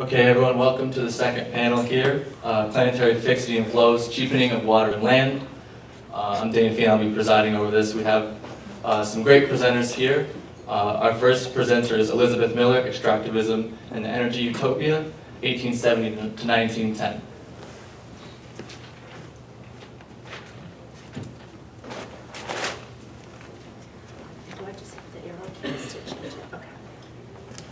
Okay, everyone, welcome to the second panel here, uh, Planetary Fixity and Flows, Cheapening of Water and Land. Uh, I'm Dane Fien, I'll be presiding over this. We have uh, some great presenters here. Uh, our first presenter is Elizabeth Miller, Extractivism and Energy Utopia, 1870 to 1910. Do I just have the arrow keys to change it? Okay.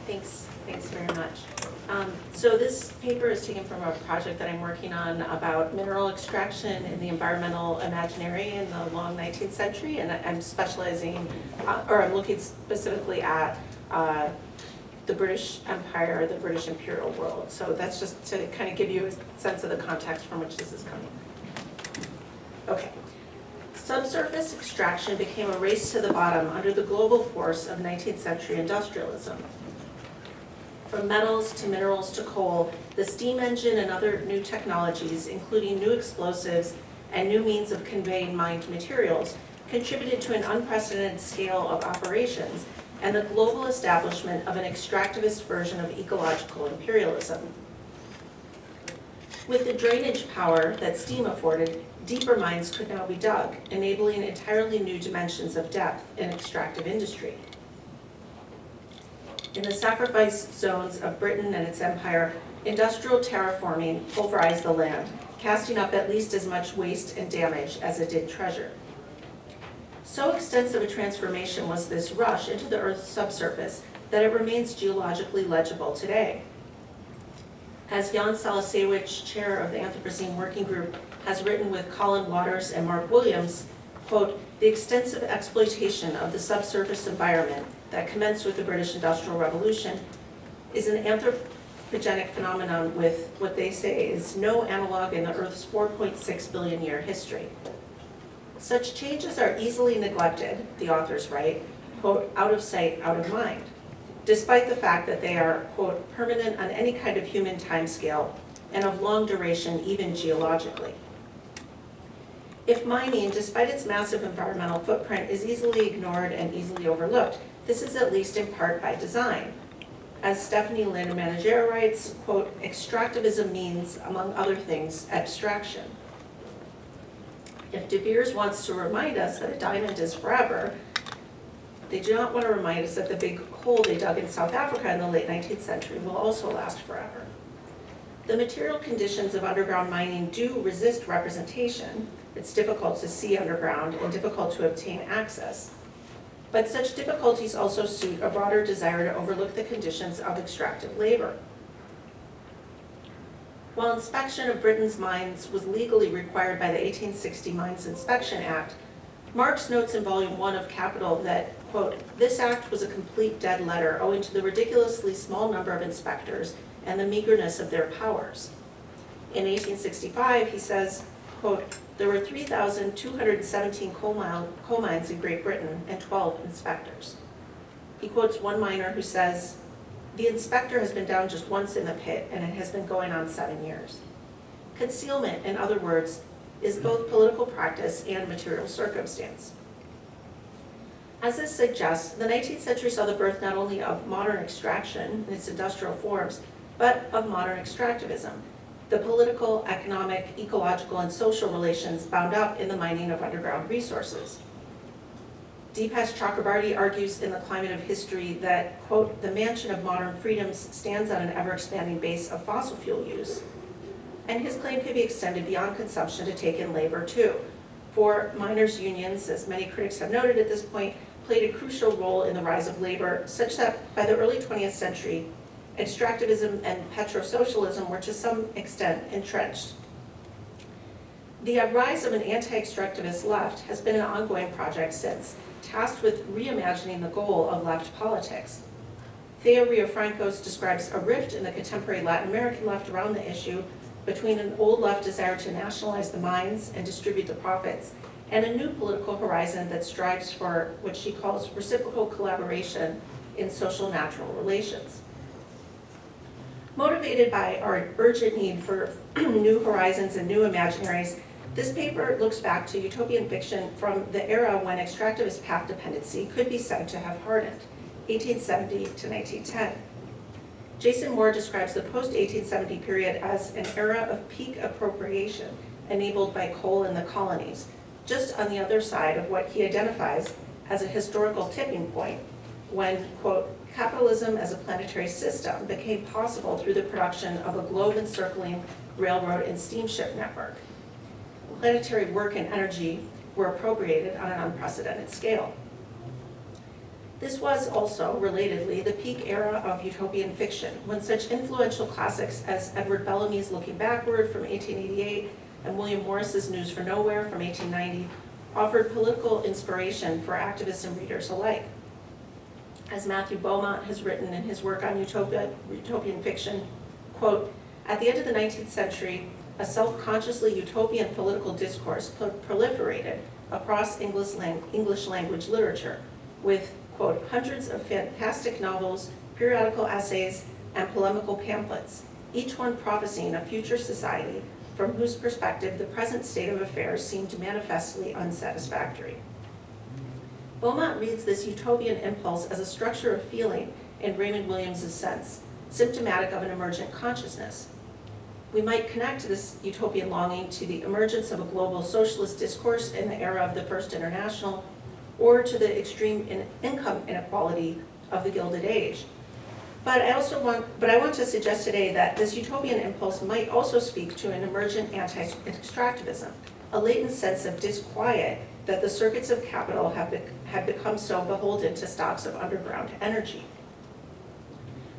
Thanks, thanks very much. Um, So this paper is taken from a project that I'm working on about mineral extraction in the environmental imaginary in the long 19th century. And I'm specializing, uh, or I'm looking specifically at uh, the British Empire, the British imperial world. So that's just to kind of give you a sense of the context from which this is coming. Okay. Subsurface extraction became a race to the bottom under the global force of 19th century industrialism. From metals to minerals to coal, the steam engine and other new technologies, including new explosives and new means of conveying mined materials, contributed to an unprecedented scale of operations and the global establishment of an extractivist version of ecological imperialism. With the drainage power that steam afforded, deeper mines could now be dug, enabling entirely new dimensions of depth in extractive industry. In the sacrifice zones of Britain and its empire, industrial terraforming pulverized the land, casting up at least as much waste and damage as it did treasure. So extensive a transformation was this rush into the Earth's subsurface that it remains geologically legible today. As Jan Zalasiewicz, chair of the Anthropocene Working Group, has written with Colin Waters and Mark Williams, quote, "The extensive exploitation of the subsurface environment that commenced with the British Industrial Revolution is an anthropogenic phenomenon with what they say is no analog in the Earth's 4.6 billion year history. Such changes are easily neglected, the authors write, quote, out of sight, out of mind, despite the fact that they are, quote, permanent on any kind of human timescale and of long duration even geologically. If mining, despite its massive environmental footprint, is easily ignored and easily overlooked, this is at least in part by design. As Stephanie LeMenager writes, quote, extractivism means, among other things, abstraction. If De Beers wants to remind us that a diamond is forever, they do not want to remind us that the big hole they dug in South Africa in the late 19th century will also last forever. The material conditions of underground mining do resist representation. It's difficult to see underground and difficult to obtain access. But such difficulties also suit a broader desire to overlook the conditions of extractive labor. While inspection of Britain's mines was legally required by the 1860 Mines Inspection Act, Marx notes in volume one of Capital that, quote, this act was a complete dead letter owing to the ridiculously small number of inspectors and the meagerness of their powers. In 1865, he says, quote, there were 3,217 coal, mile, coal mines in Great Britain and 12 inspectors. He quotes one miner who says, the inspector has been down just once in the pit and it has been going on seven years. Concealment, in other words, is both political practice and material circumstance. As this suggests, the 19th century saw the birth not only of modern extraction in its industrial forms, but of modern extractivism, the political, economic, ecological, and social relations bound up in the mining of underground resources. Dipesh Chakrabarty argues in The Climate of History that, quote, the mansion of modern freedoms stands on an ever-expanding base of fossil fuel use. And his claim could be extended beyond consumption to take in labor too. For miners' unions, as many critics have noted at this point, played a crucial role in the rise of labor, such that by the early 20th century, extractivism and petrosocialism were to some extent entrenched. The rise of an anti-extractivist left has been an ongoing project since, tasked with reimagining the goal of left politics. Thea Riofrancos describes a rift in the contemporary Latin American left around the issue between an old left desire to nationalize the mines and distribute the profits, and a new political horizon that strives for what she calls reciprocal collaboration in social natural relations. Motivated by our urgent need for new horizons and new imaginaries, this paper looks back to utopian fiction from the era when extractivist path dependency could be said to have hardened, 1870 to 1910. Jason Moore describes the post-1870 period as an era of peak appropriation enabled by coal in the colonies, just on the other side of what he identifies as a historical tipping point when, quote, capitalism as a planetary system became possible through the production of a globe-encircling railroad and steamship network. Planetary work and energy were appropriated on an unprecedented scale. This was also, relatedly, the peak era of utopian fiction, when such influential classics as Edward Bellamy's Looking Backward from 1888 and William Morris's News from Nowhere from 1890 offered political inspiration for activists and readers alike. As Matthew Beaumont has written in his work on utopia, utopian fiction, quote, at the end of the 19th century, a self-consciously utopian political discourse proliferated across English, lang English language literature with, quote, hundreds of fantastic novels, periodical essays, and polemical pamphlets, each one prophesying a future society from whose perspective the present state of affairs seemed manifestly unsatisfactory. Beaumont reads this utopian impulse as a structure of feeling in Raymond Williams's sense, symptomatic of an emergent consciousness. We might connect this utopian longing to the emergence of a global socialist discourse in the era of the First International, or to the extreme in income inequality of the Gilded Age. But I also want, but I want to suggest today that this utopian impulse might also speak to an emergent anti-extractivism, a latent sense of disquiet that the circuits of capital have, have become so beholden to stocks of underground energy.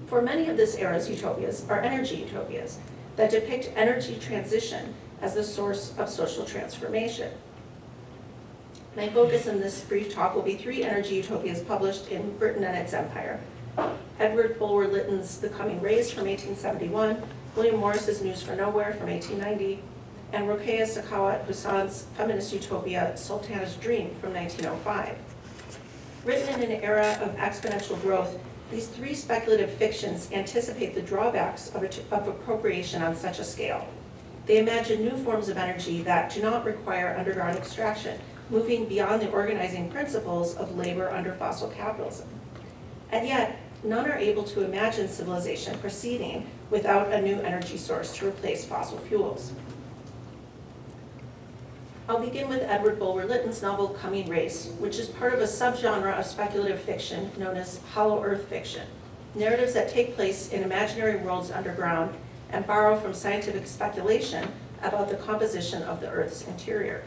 For many of this era's utopias are energy utopias that depict energy transition as the source of social transformation. My focus in this brief talk will be three energy utopias published in Britain and its empire. Edward Bulwer Lytton's The Coming Race from 1871, William Morris's News from Nowhere from 1890, and Rokeya Sakhawat Hossain's feminist utopia Sultana's Dream from 1905. Written in an era of exponential growth, these three speculative fictions anticipate the drawbacks of, of appropriation on such a scale. They imagine new forms of energy that do not require underground extraction, moving beyond the organizing principles of labor under fossil capitalism. And yet, none are able to imagine civilization proceeding without a new energy source to replace fossil fuels. I'll begin with Edward Bulwer Lytton's novel Coming Race, which is part of a subgenre of speculative fiction known as hollow earth fiction, narratives that take place in imaginary worlds underground and borrow from scientific speculation about the composition of the Earth's interior.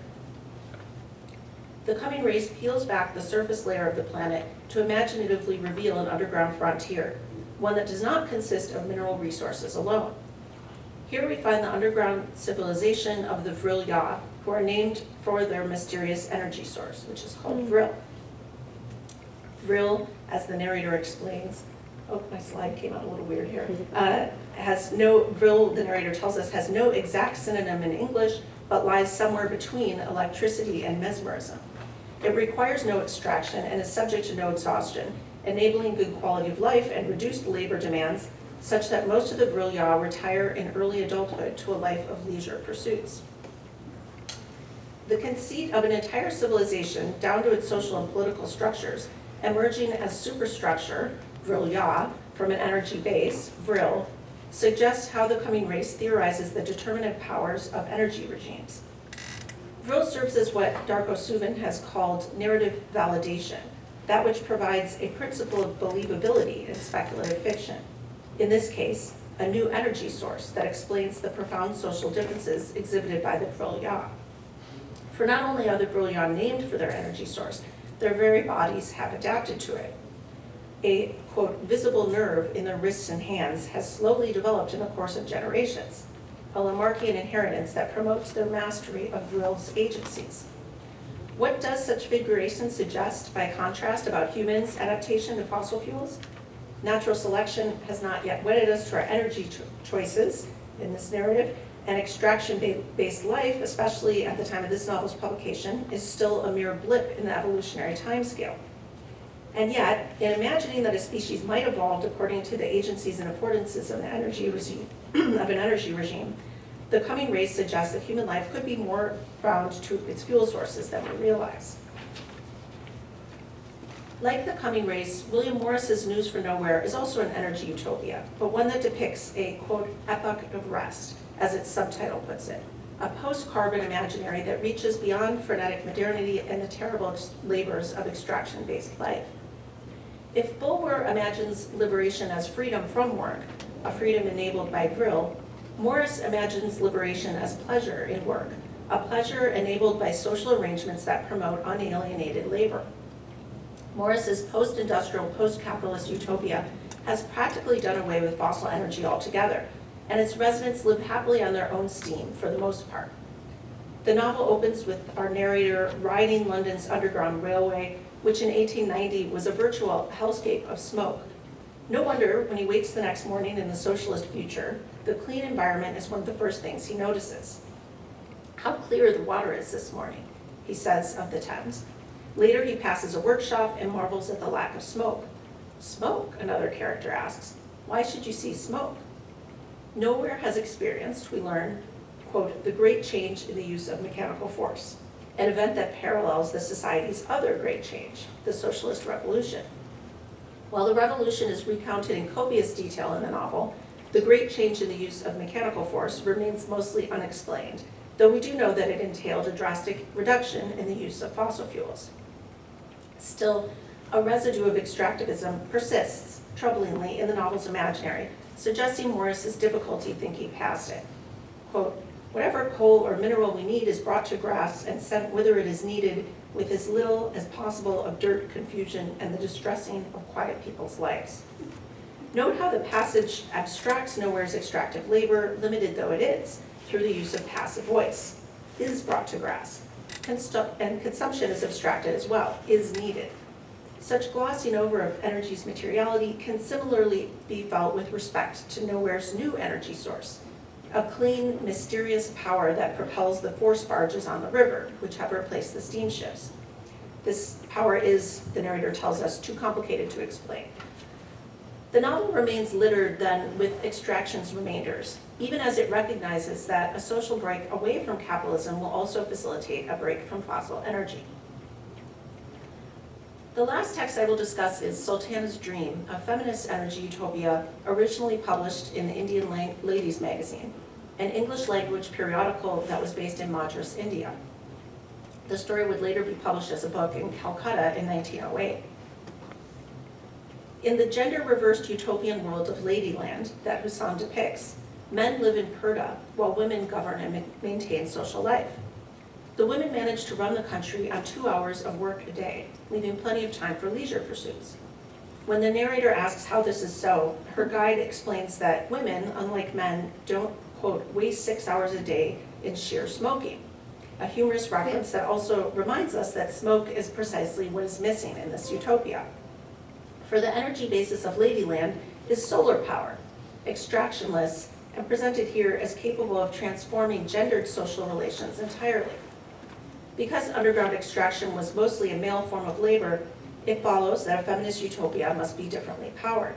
The Coming Race peels back the surface layer of the planet to imaginatively reveal an underground frontier, one that does not consist of mineral resources alone. Here we find the underground civilization of the Vril Ya, who are named for their mysterious energy source, which is called Vril. Vril, as the narrator explains, oh, my slide came out a little weird here, uh, has no, Vril, the narrator tells us, has no exact synonym in English, but lies somewhere between electricity and mesmerism. It requires no extraction and is subject to no exhaustion, enabling good quality of life and reduced labor demands, such that most of the Vril Ya retire in early adulthood to a life of leisure pursuits the conceit of an entire civilization down to its social and political structures emerging as superstructure, Vril Ya, from an energy base, Vril, suggests how the coming race theorizes the determinate powers of energy regimes. Vril serves as what Darko Suvin has called narrative validation, that which provides a principle of believability in speculative fiction. In this case, a new energy source that explains the profound social differences exhibited by the Vril. For not only are the Vril named for their energy source, their very bodies have adapted to it. A, quote, visible nerve in their wrists and hands has slowly developed in the course of generations, a Lamarckian inheritance that promotes their mastery of Vril's agencies. What does such figuration suggest, by contrast, about humans' adaptation to fossil fuels? Natural selection has not yet wedded us to our energy cho choices in this narrative, and extraction-based life, especially at the time of this novel's publication, is still a mere blip in the evolutionary timescale. And yet, in imagining that a species might evolve according to the agencies and affordances of an energy regime, of an energy regime, the coming race suggests that human life could be more bound to its fuel sources than we realize. Like the coming race, William Morris's News from Nowhere is also an energy utopia, but one that depicts a, quote, epoch of rest, as its subtitle puts it, a post-carbon imaginary that reaches beyond frenetic modernity and the terrible labors of extraction-based life. If Bulwer imagines liberation as freedom from work, a freedom enabled by Vril, Morris imagines liberation as pleasure in work, a pleasure enabled by social arrangements that promote unalienated labor. Morris's post-industrial, post-capitalist utopia has practically done away with fossil energy altogether, and its residents live happily on their own steam for the most part. The novel opens with our narrator riding London's Underground Railway, which in 1890 was a virtual hellscape of smoke. No wonder, when he wakes the next morning in the socialist future, the clean environment is one of the first things he notices. How clear the water is this morning, he says of the Thames. Later, he passes a workshop and marvels at the lack of smoke. Smoke, another character asks. Why should you see smoke? Nowhere has experienced, we learn, quote, the great change in the use of mechanical force, an event that parallels the society's other great change, the socialist revolution. While the revolution is recounted in copious detail in the novel, the great change in the use of mechanical force remains mostly unexplained, though we do know that it entailed a drastic reduction in the use of fossil fuels. Still, a residue of extractivism persists, troublingly, in the novel's imaginary, suggesting Morris's difficulty thinking past it. Quote, whatever coal or mineral we need is brought to grass and sent whither it is needed with as little as possible of dirt, confusion, and the distressing of quiet people's lives. Note how the passage abstracts nowhere's extractive labor, limited though it is, through the use of passive voice, is brought to grass. And consumption is abstracted as well, is needed. Such glossing over of energy's materiality can similarly be felt with respect to nowhere's new energy source, a clean, mysterious power that propels the force barges on the river, which have replaced the steamships. This power is, the narrator tells us, too complicated to explain. The novel remains littered then with extraction's remainders, even as it recognizes that a social break away from capitalism will also facilitate a break from fossil energy. The last text I will discuss is Sultana's Dream, a feminist energy utopia originally published in the Indian La- Ladies magazine, an English language periodical that was based in Madras, India. The story would later be published as a book in Calcutta in 1908. In the gender-reversed utopian world of Ladyland that Hossain depicts, men live in purdah while women govern and maintain social life. The women manage to run the country on two hours of work a day, leaving plenty of time for leisure pursuits. When the narrator asks how this is so, her guide explains that women, unlike men, don't, quote, waste six hours a day in sheer smoking. A humorous reference that also reminds us that smoke is precisely what is missing in this utopia. For the energy basis of Ladyland is solar power, extractionless, and presented here as capable of transforming gendered social relations entirely. Because underground extraction was mostly a male form of labor, it follows that a feminist utopia must be differently powered.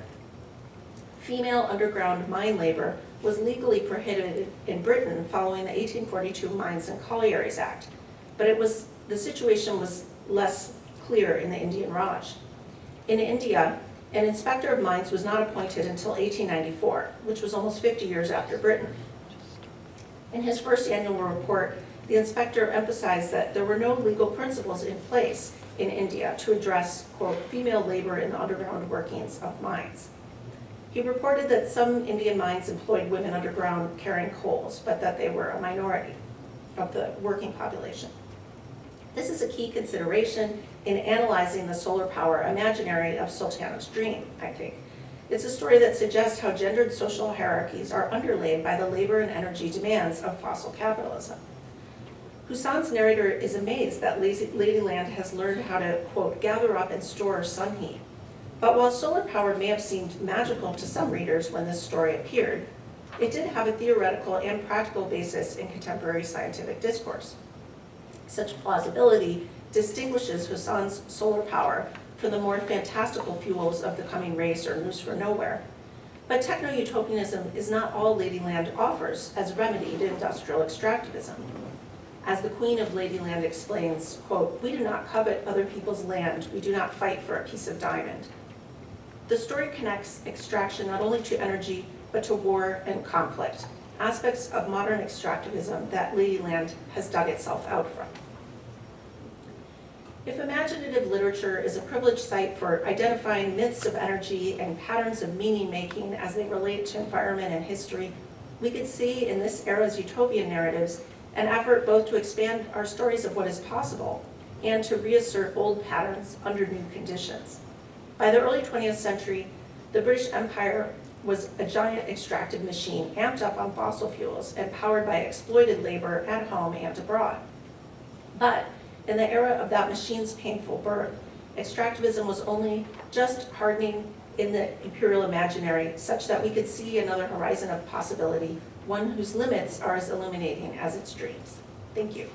Female underground mine labor was legally prohibited in Britain following the 1842 Mines and Collieries Act, but it was, the situation was less clear in the Indian Raj. In India, an inspector of mines was not appointed until 1894, which was almost 50 years after Britain. In his first annual report, the inspector emphasized that there were no legal principles in place in India to address, quote, female labor in the underground workings of mines. He reported that some Indian mines employed women underground carrying coals, but that they were a minority of the working population. This is a key consideration in analyzing the solar power imaginary of Sultana's dream, I think. It's a story that suggests how gendered social hierarchies are underlaid by the labor and energy demands of fossil capitalism. Hossain's narrator is amazed that Ladyland has learned how to, quote, gather up and store sun heat. But while solar power may have seemed magical to some readers when this story appeared, it did have a theoretical and practical basis in contemporary scientific discourse. Such plausibility distinguishes Hossain's solar power from the more fantastical fuels of the coming race or news from nowhere. But techno-utopianism is not all Ladyland offers as remedy to industrial extractivism. As the Queen of Ladyland explains, quote, "We do not covet other people's land, we do not fight for a piece of diamond." The story connects extraction not only to energy, but to war and conflict, aspects of modern extractivism that Ladyland has dug itself out from. If imaginative literature is a privileged site for identifying myths of energy and patterns of meaning-making as they relate to environment and history, we could see in this era's utopian narratives an effort both to expand our stories of what is possible and to reassert old patterns under new conditions. By the early 20th century, the British Empire was a giant extractive machine amped up on fossil fuels and powered by exploited labor at home and abroad. But in the era of that machine's painful birth, extractivism was only just hardening in the imperial imaginary such that we could see another horizon of possibility, one whose limits are as illuminating as its dreams. Thank you.